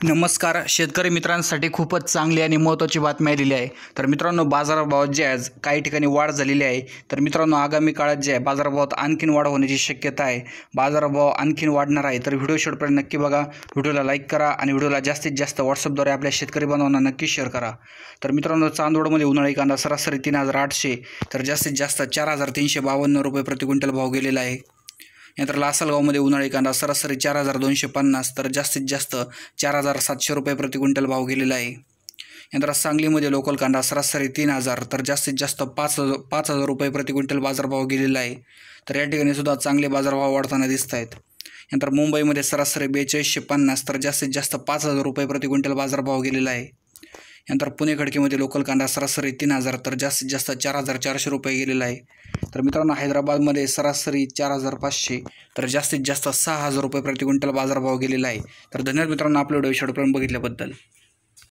नमस्कार. शेतकरी मित्रांसाठी खूपच चांगली आणि महत्त्वाची बातमी आलेली आहे. तर मित्रांनो बाजारभावात जे आज काही ठिकाणी वाढ झालेली आहे. तर मित्रांनो आगामी काळात जे आहे बाजारभावात आणखीन वाढ होण्याची शक्यता आहे. बाजारभाव आणखीन वाढणार आहे. तर व्हिडिओ शेवटपर्यंत नक्की बघा. व्हिडिओला लाईक करा आणि व्हिडिओला जास्तीत जास्त व्हॉट्सअपद्वारे आपल्या शेतकरी बांधवांना नक्की शेअर करा. तर मित्रांनो चांदवडमध्ये उन्हाळी कांदा सरासरी तीन हजार आठशे तर जास्तीत जास्त चार हजार तीनशे बावन्न रुपये प्रति क्विंटल भाव गेलेला आहे. नंतर लासलगावमध्ये उन्हाळी कांदा सरासरी चार हजार दोनशे पन्नास तर जास्तीत जास्त चार हजार सातशे रुपये प्रति क्विंटल भाव गेलेला आहे. नंतर सांगलीमध्ये लोकल कांदा सरासरी तीन हजार तर जास्तीत जास्त पाच हजार पाच हजार रुपये प्रति क्विंटल बाजारभाव गेलेला आहे. तर या ठिकाणी सुद्धा चांगले बाजारभाव वाढताना दिसत आहेत. नंतर मुंबईमध्ये सरासरी बेचाळीसशे पन्नास तर जास्तीत जास्त पाच हजार रुपये प्रति क्विंटल बाजारभाव गेलेला आहे. नंतर पुणे खडकीमध्ये लोकल कांदा सरासरी तीन हजार तर जास्तीत जास्त चार हजार चारशे रुपये गेलेला आहे. तर मित्रांनो हैदराबादमध्ये सरासरी चार हजार पाचशे तर जास्तीत जास्त सहा हजार रुपये प्रति क्विंटल बाजारभाव गेलेला आहे. तर धन्यवाद मित्रांनो आपल्या व्हिडिओ शेवटपर्यंत बघितल्याबद्दल.